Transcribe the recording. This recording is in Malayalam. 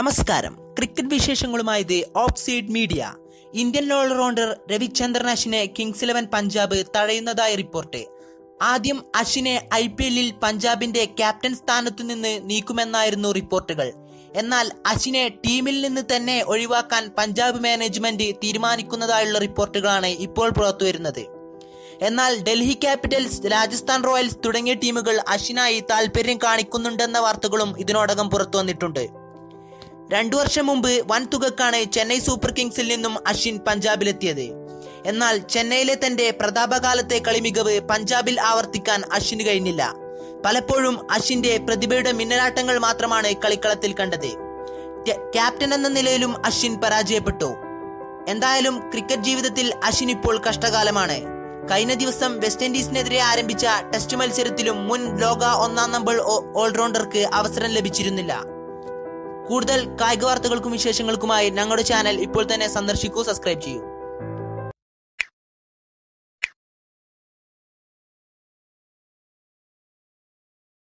നമസ്കാരം. ക്രിക്കറ്റ് വിശേഷങ്ങളുമായി ഇത് off seed media. Indian allrounder Ravichandran അശ്വിനെ കിങ്സ് ഇലവൻ പഞ്ചാബ് തഴയുന്നതായി റിപ്പോർട്ട്. ആദ്യം അശ്വിനെ ഐ പി എല്ലിൽ പഞ്ചാബിന്റെ ക്യാപ്റ്റൻ സ്ഥാനത്തു നിന്ന് നീക്കുമെന്നായിരുന്നു റിപ്പോർട്ടുകൾ. എന്നാൽ അശ്വിനെ ടീമിൽ നിന്ന് തന്നെ ഒഴിവാക്കാൻ പഞ്ചാബ് മാനേജ്മെന്റ് തീരുമാനിക്കുന്നതായുള്ള റിപ്പോർട്ടുകളാണ് ഇപ്പോൾ പുറത്തുവരുന്നത് എന്നാൽ ഡൽഹി ക്യാപിറ്റൽസ് രാജസ്ഥാൻ റോയൽസ് തുടങ്ങിയ ടീമുകൾ അശ്വിനായി താൽപര്യം കാണിക്കുന്നുണ്ടെന്ന വാർത്തകളും ഇതിനോടകം പുറത്തു വന്നിട്ടുണ്ട്. രണ്ടു വർഷം മുമ്പ് വൻ തുകക്കാണ് ചെന്നൈ സൂപ്പർ കിങ്സിൽ നിന്നും അശ്വിൻ പഞ്ചാബിലെത്തിയത്. എന്നാൽ ചെന്നൈയിലെ തന്റെ പ്രതാപകാലത്തെ കളിമികവ് പഞ്ചാബിൽ ആവർത്തിക്കാൻ അശ്വിന് കഴിഞ്ഞില്ല. പലപ്പോഴും അശ്വിന്റെ പ്രതിഭയുടെ മിന്നലാട്ടങ്ങൾ മാത്രമാണ് കളിക്കളത്തിൽ കണ്ടത്. ക്യാപ്റ്റൻ എന്ന നിലയിലും അശ്വിൻ പരാജയപ്പെട്ടു. എന്തായാലും ക്രിക്കറ്റ് ജീവിതത്തിൽ അശ്വിൻ ഇപ്പോൾ കഷ്ടകാലമാണ്. കഴിഞ്ഞ ദിവസം വെസ്റ്റ് ഇൻഡീസിനെതിരെ ആരംഭിച്ച ടെസ്റ്റ് മത്സരത്തിലും മുൻ ലോക ഒന്നാം നമ്പർ ഓൾറൗണ്ടർക്ക് അവസരം ലഭിച്ചിരുന്നില്ല. കൂടുതൽ കായിക വാർത്തകൾക്കും വിശേഷങ്ങൾക്കുമായി ഞങ്ങളുടെ ചാനൽ ഇപ്പോൾ തന്നെ സന്ദർശിക്കൂ സബ്സ്ക്രൈബ് ചെയ്യൂ.